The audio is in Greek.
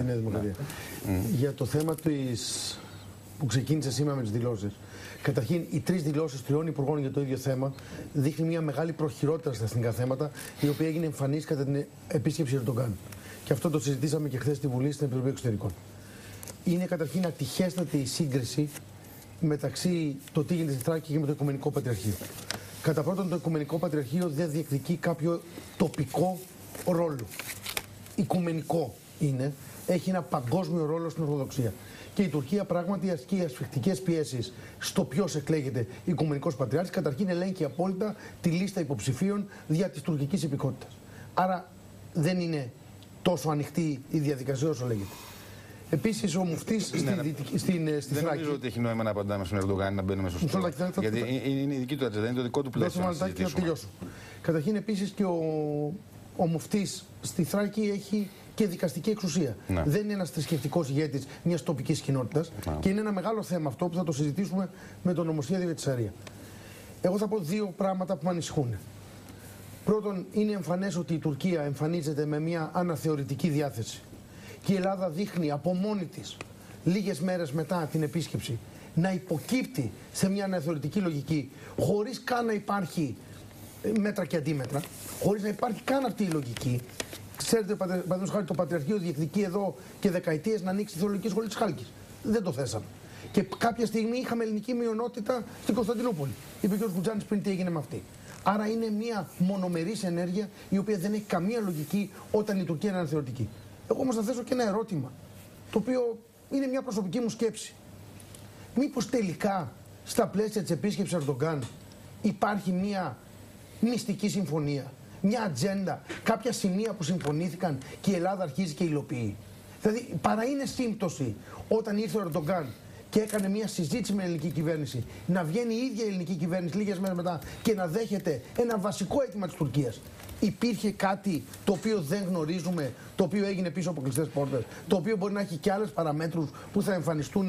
τη Νέα Δημοκρατία. Για το θέμα της που ξεκίνησε σήμερα με τις δηλώσεις. Καταρχήν, οι τρεις δηλώσεις τριών υπουργών για το ίδιο θέμα δείχνει μια μεγάλη προχειρότητα στα εθνικά θέματα, η οποία έγινε εμφανής κατά την επίσκεψη Ερντογκάν. Και αυτό το συζητήσαμε και χθες στη Βουλή στην Επιτροπή Εξωτερικών. Είναι καταρχήν ατυχέστατη η σύγκριση μεταξύ το τι γίνεται στη Θράκη και με το Οικουμενικό Πατριαρχείο. Κατά πρώτον, το Οικουμενικό Πατριαρχείο δεν διεκδικεί κάποιο τοπικό ρόλο. Οικουμενικό είναι, έχει ένα παγκόσμιο ρόλο στην Ορθοδοξία. Και η Τουρκία πράγματι ασκεί ασφιχτικές πιέσεις στο ποιος εκλέγεται Οικουμενικός Πατριάρχης. Καταρχήν ελέγχει απόλυτα τη λίστα υποψηφίων δια της τουρκικής υπηκότητας. Άρα δεν είναι τόσο ανοιχτή η διαδικασία όσο λέγεται. Επίσης, ο Μουφτής στη, Ναι, ναι. στην, στην, ε, στη Δεν Θράκη. νομίζω ότι έχει νόημα να απαντάμε στον Ερντογάν να μπαίνουμε στο Μισό στόμα. λεπτό, θα- Γιατί θα- είναι είναι η δική του ατζέντα, είναι το δικό του πλαίσιο. Δώσε μου να ένα λεπτάκι και να συζητήσουμε. τελειώσω. Καταρχήν, επίσης και ο, ο Μουφτής στη Θράκη έχει και δικαστική εξουσία. Ναι. Δεν είναι ένας θρησκευτικός ηγέτης μιας τοπικής κοινότητας. Ναι. Και είναι ένα μεγάλο θέμα αυτό που θα το συζητήσουμε με το νομοσχέδιο για τη Σαρία. Εγώ θα πω δύο πράγματα που με ανησυχούν. Πρώτον, είναι εμφανές ότι η Τουρκία εμφανίζεται με μια αναθεωρητική διάθεση. Και η Ελλάδα δείχνει από μόνη της, λίγες μέρες μετά την επίσκεψη, να υποκύπτει σε μια αναθεωρητική λογική, χωρίς καν να υπάρχει ε, μέτρα και αντίμετρα, χωρίς να υπάρχει καν αυτή η λογική. Ξέρετε, πατε- παραδείγματο χάρη, το Πατριαρχείο διεκδικεί εδώ και δεκαετίες να ανοίξει τη θεολογική σχολή της Χάλκης. Δεν το θέσαμε. Και κάποια στιγμή είχαμε ελληνική μειονότητα στην Κωνσταντινούπολη. Είπε και ο Κουτζάνης πριν τι έγινε με αυτή. Άρα είναι μια μονομερής ενέργεια η οποία δεν έχει καμία λογική όταν η Τουρκία είναι αναθεωρητική. Εγώ όμως θα θέσω και ένα ερώτημα, το οποίο είναι μια προσωπική μου σκέψη. Μήπως τελικά στα πλαίσια της επίσκεψης Ερντογκάν υπάρχει μια μυστική συμφωνία, μια ατζέντα, κάποια σημεία που συμφωνήθηκαν και η Ελλάδα αρχίζει και υλοποιεί. Δηλαδή, παρά είναι σύμπτωση όταν ήρθε ο Ερντογκάν και έκανε μια συζήτηση με την ελληνική κυβέρνηση, να βγαίνει η ίδια η ελληνική κυβέρνηση λίγες μέρες μετά και να δέχεται ένα βασικό αίτημα της Τουρκίας. Υπήρχε κάτι το οποίο δεν γνωρίζουμε, το οποίο έγινε πίσω από κλειστές πόρτες, το οποίο μπορεί να έχει και άλλες παραμέτρους που θα εμφανιστούν